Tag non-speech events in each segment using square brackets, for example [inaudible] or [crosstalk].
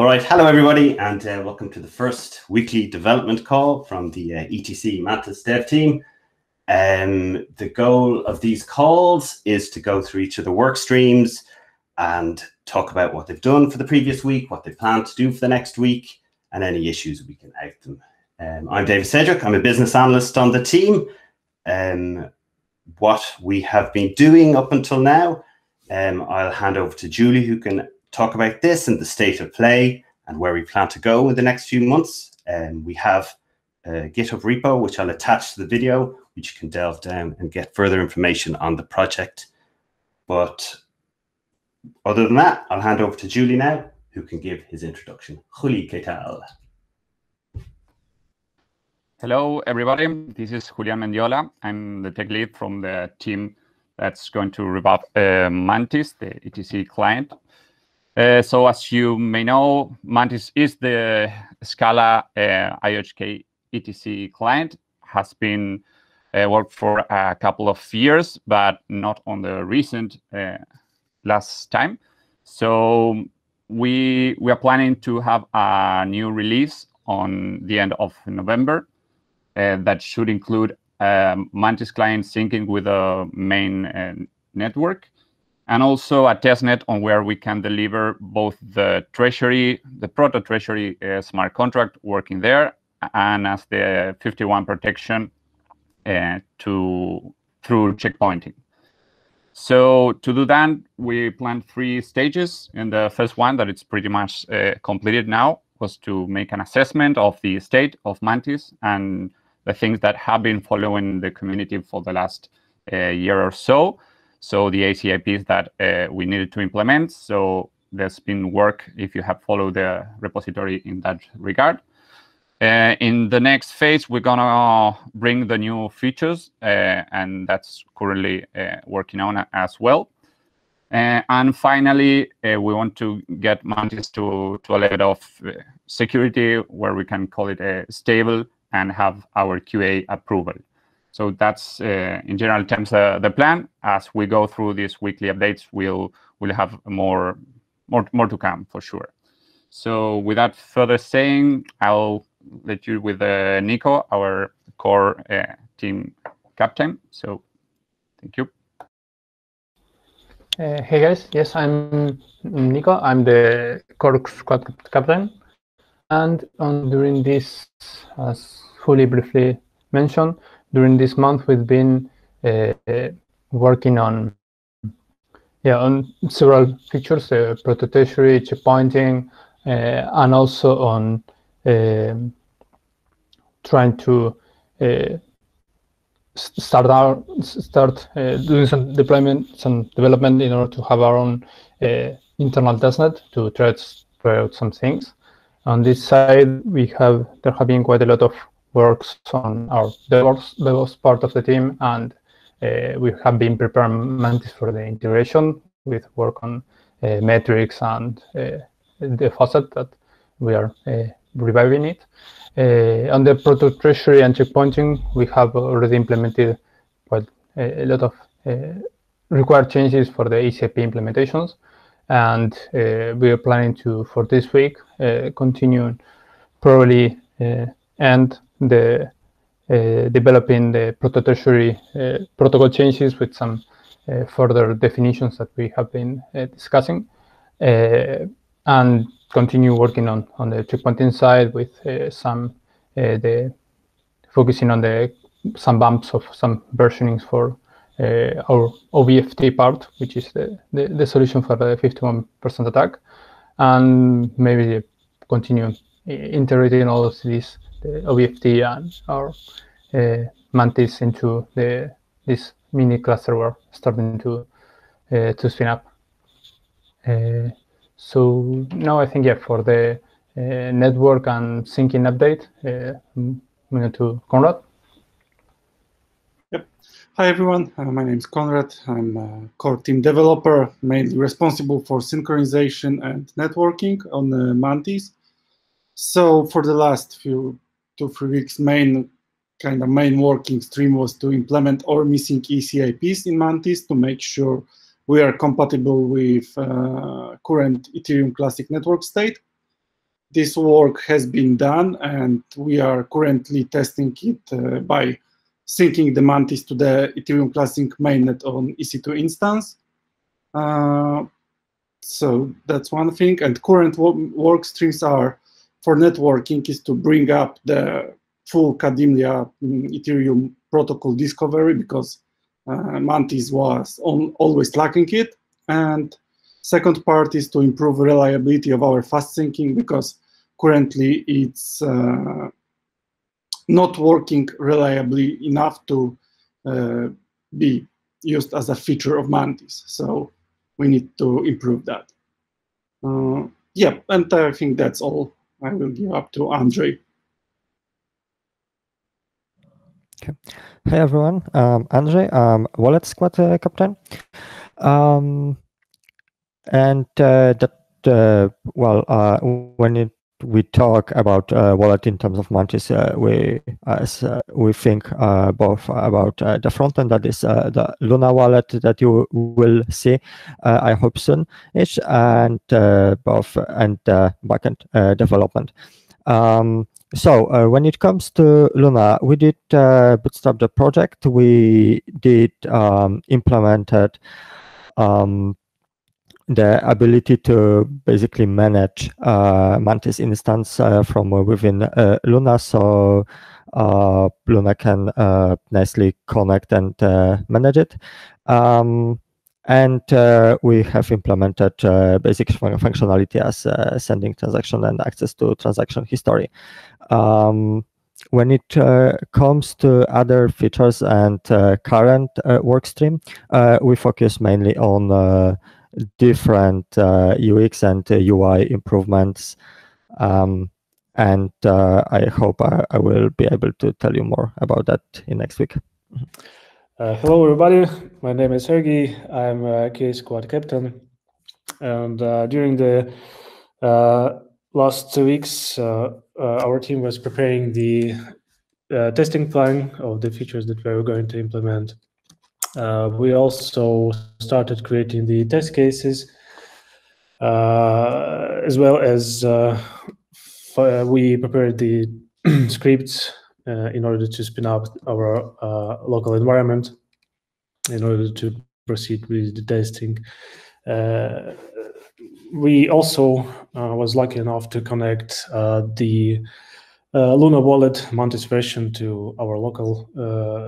All right, hello everybody, and uh, welcome to the first weekly development call from the uh, ETC Mantis dev team. Um, the goal of these calls is to go through each of the work streams and talk about what they've done for the previous week, what they plan to do for the next week, and any issues we can out them. Um, I'm David Cedric. I'm a business analyst on the team. Um, what we have been doing up until now, um, I'll hand over to Julie, who can talk about this and the state of play and where we plan to go in the next few months. Um, we have a GitHub repo, which I'll attach to the video, which you can delve down and get further information on the project. But other than that, I'll hand over to Julie now, who can give his introduction. Juli, ¿qué? Hello, everybody. This is Julian Mendiola. I'm the tech lead from the team that's going to revamp uh, Mantis, the ETC client. Uh, so as you may know, Mantis is the Scala uh, IOHK ETC client, has been uh, worked for a couple of years, but not on the recent uh, last time. So we we are planning to have a new release on the end of November uh, that should include um, Mantis client syncing with the main uh, network and also a testnet on where we can deliver both the treasury, the proto treasury uh, smart contract working there, and as the 51 protection uh, to through checkpointing. So to do that, we planned three stages. And the first one that it's pretty much uh, completed now was to make an assessment of the state of Mantis and the things that have been following the community for the last uh, year or so so the ECIPs that uh, we needed to implement. So there's been work if you have followed the repository in that regard. Uh, in the next phase, we're gonna bring the new features, uh, and that's currently uh, working on as well. Uh, and finally, uh, we want to get Mantis to, to a level of security where we can call it a stable and have our QA approval. So that's, uh, in general terms, the plan. As we go through these weekly updates, we'll we'll have more more more to come for sure. So without further saying, I'll let you with uh, Nico, our core uh, team captain. So thank you. Hey guys, yes, I'm Nico. I'm the core squad captain, and um, during this, as Julie briefly mentioned, during this month we've been uh, working on yeah on several features uh, checkpointing uh, and also on um, trying to uh, start our start uh, doing some deployment some development in order to have our own internal testnet to try to try out some things. On this side we have there have been quite a lot of works on our DevOps, DevOps part of the team, and uh, we have been preparing Mantis for the integration with work on uh, metrics and uh, the faucet that we are uh, reviving it. Uh, on the proto treasury and checkpointing, we have already implemented quite a, lot of uh, required changes for the ECIP implementations. And we are planning to, for this week, continue probably and the uh, developing the proto-treasury uh, protocol changes with some uh, further definitions that we have been discussing, and continue working on on the checkpointing side with some the focusing on the some bumps of some versionings for uh, our OBFT part, which is the, the, the, solution for the 51% attack, and maybe continue iterating all of these the OBFT and our uh, Mantis into the this mini cluster we're starting to uh, to spin up. Uh, so now I think yeah for the network and syncing update, I'm to Conrad. Yep. Hi everyone. Uh, my name is Conrad. I'm a core team developer, mainly responsible for synchronization and networking on uh, Mantis. So for the last few two, three weeks, main kind of main working stream was to implement all missing ECIPs in Mantis to make sure we are compatible with uh, current Ethereum Classic network state. this work has been done, and we are currently testing it uh, by syncing the Mantis to the Ethereum Classic mainnet on EC2 instance. Uh, so that's one thing. And current work streams are for networking is to bring up the full Kademlia mm, Ethereum protocol discovery because uh, Mantis was on, always lacking it. And second part is to improve reliability of our fast syncing because currently it's uh, not working reliably enough to uh, be used as a feature of Mantis. So we need to improve that. Uh, yeah, and I think that's all. I will give up to Andre. Okay. Hey everyone, um, Andre, um, Wallet Squad uh, captain. Um, and uh, that, uh, well, uh, when it we talk about uh, wallet in terms of Mantis, uh, we as uh, we think uh, both about uh, the front end that is uh, the Luna wallet that you will see, I hope soon, ish, and both and backend development. Um, so when it comes to Luna, we did bootstrap the project. We did um, implemented um, the ability to basically manage uh, Mantis instance uh, from within uh, Luna. So uh, Luna can uh, nicely connect and uh, manage it. Um, and we have implemented basic functionality as sending transaction and access to transaction history. Um, when it uh, comes to other features and uh, current uh, workstream, we focus mainly on different uh, UX and UI uh, improvements. Um, and uh, I hope I, I, will be able to tell you more about that in next week. Uh, hello, everybody. My name is Sergey. I'm a K Squad captain. And uh, during the uh, last two weeks, our team was preparing the testing plan of the features that we were going to implement uh, we also started creating the test cases uh, as well as uh, uh we prepared the [clears throat] scripts uh, in order to spin up our uh, local environment in order to proceed with the testing. we also was lucky enough to connect the Luna wallet Mantis version to our local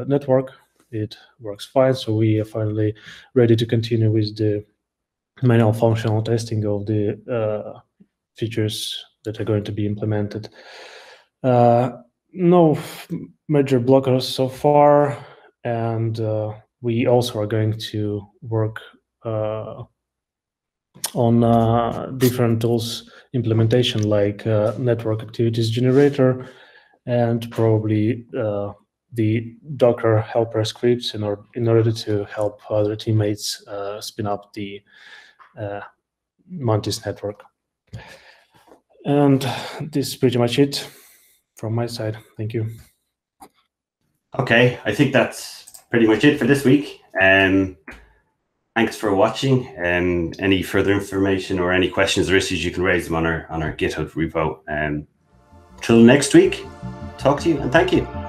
network it works fine. So we are finally ready to continue with the manual functional testing of the uh, features that are going to be implemented. Uh, no major blockers so far, and uh, we also are going to work uh, on uh, different tools implementation like uh, network activities generator and probably the Docker helper scripts in, or, in order to help other teammates uh, spin up the uh, network. And this is pretty much it from my side. Thank you. Okay, I think that's pretty much it for this week. Um, thanks for watching. Um, any further information or any questions or issues, you can raise them on our on our GitHub repo. Um, till next week, talk to you and thank you.